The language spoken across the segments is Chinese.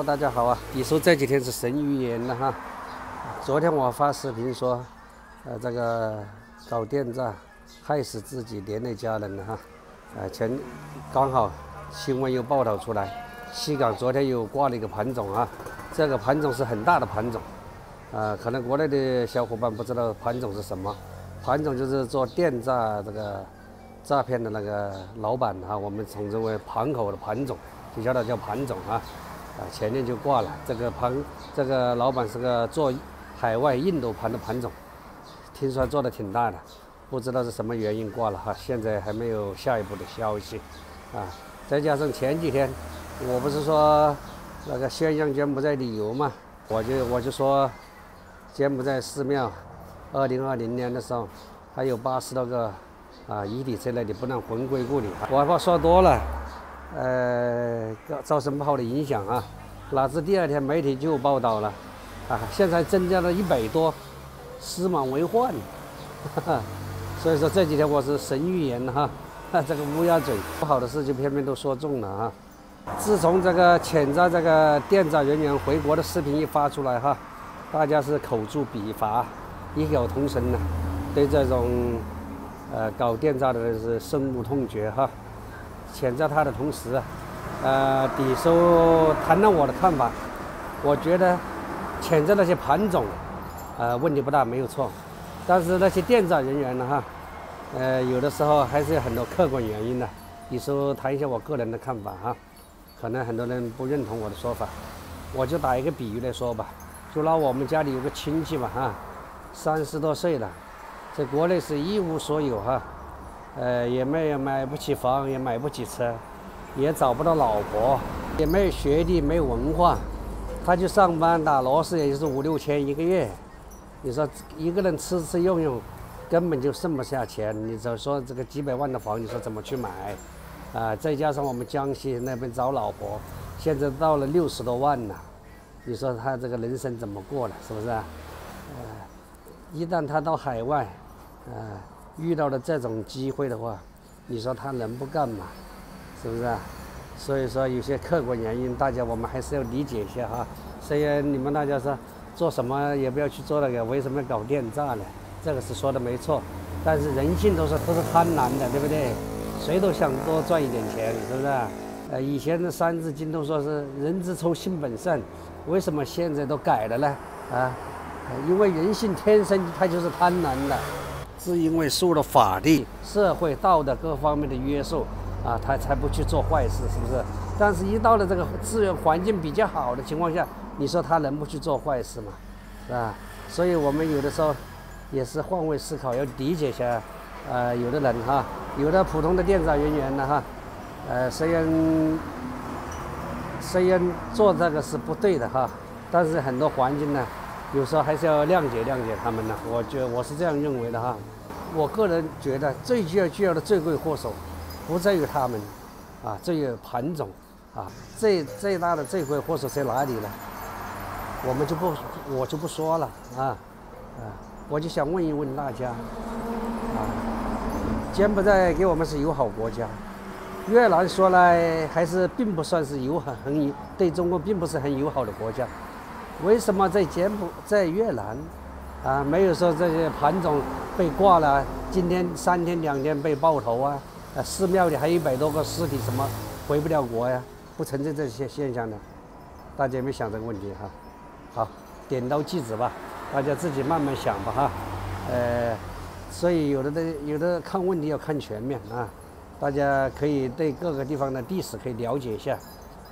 大家好啊！你说这几天是神预言了哈。昨天我发视频说，呃，这个搞电诈害死自己连累家人了哈。呃，前刚好新闻又报道出来，西港昨天又挂了一个盘种啊。这个盘种是很大的盘种，啊，可能国内的小伙伴不知道盘种是什么。盘种就是做电诈这个诈骗的那个老板哈，我们称之为盘口的盘种，就叫他叫盘种啊。啊，前年就挂了。这个盘，这个老板是个做海外印度盘的盘总，听说做的挺大的，不知道是什么原因挂了哈。现在还没有下一步的消息，啊，再加上前几天我不是说那个宣扬柬埔寨旅游嘛，我就我就说柬埔寨寺庙，二零二零年的时候还有八十多个啊遗体在那里不能魂归故里。我怕说多了。呃，造成不好的影响啊，哪知第二天媒体就报道了，啊，现在增加了一百多，司马为患，所以说这几天我是神预言哈，这个乌鸦嘴，不好的事就偏偏都说中了啊。自从这个潜在这个电诈人员回国的视频一发出来哈，大家是口诛笔伐，异口同声呢，对这种呃搞电诈的人是深恶痛绝哈。谴责他的同时，呃，抵收谈谈我的看法。我觉得谴责那些盘总，呃，问题不大，没有错。但是那些电诈人员呢，哈，呃，有的时候还是有很多客观原因的。你说谈一下我个人的看法哈，可能很多人不认同我的说法。我就打一个比喻来说吧，就拿我们家里有个亲戚吧，哈，三十多岁了，在国内是一无所有哈。呃，也没有买不起房，也买不起车，也找不到老婆，也没有学历，没有文化，他去上班打螺丝，也就是五六千一个月。你说一个人吃吃用用，根本就剩不下钱。你就说这个几百万的房，你说怎么去买？啊，再加上我们江西那边找老婆，现在到了六十多万了，你说他这个人生怎么过了？是不是？呃，一旦他到海外，啊。遇到了这种机会的话，你说他能不干吗？是不是啊？所以说有些客观原因，大家我们还是要理解一下哈。虽然你们大家说做什么也不要去做那个，为什么搞电诈呢？这个是说的没错，但是人性都是都是贪婪的，对不对？谁都想多赚一点钱，是不是？呃，以前的《三字经》都说是“人之初，性本善”，为什么现在都改了呢？啊，因为人性天生它就是贪婪的。是因为受了法律、社会、道德各方面的约束，啊，他才不去做坏事，是不是？但是，一到了这个资源环境比较好的情况下，你说他能不去做坏事吗？是吧？所以我们有的时候也是换位思考，要理解一下，呃，有的人哈，有的普通的电诈人员呢哈，呃，虽然虽然做这个是不对的哈，但是很多环境呢。有时候还是要谅解谅解他们呢，我觉我是这样认为的哈。我个人觉得最需要需要的罪魁祸首，不在于他们，啊，在于盘总，啊，最最大的罪魁祸首在哪里呢？我们就不我就不说了啊，啊，我就想问一问大家，啊，柬埔寨给我们是友好国家，越南说来还是并不算是友好很对中国并不是很友好的国家。为什么在柬埔寨越南，啊，没有说这些盘总被挂了，今天三天两天被爆头啊？啊，寺庙里还有一百多个尸体，什么回不了国呀？不存在这些现象的，大家有没有想这个问题哈？好，点到即止吧，大家自己慢慢想吧哈。呃，所以有的的有的看问题要看全面啊，大家可以对各个地方的历史可以了解一下，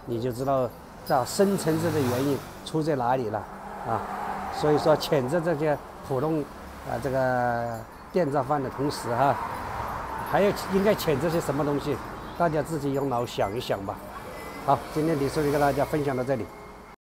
你就知道。找深层次的原因出在哪里了啊？所以说谴责这些普通啊这个电诈犯的同时哈，还要应该谴责些什么东西？大家自己用脑想一想吧。好，今天李书记跟大家分享到这里。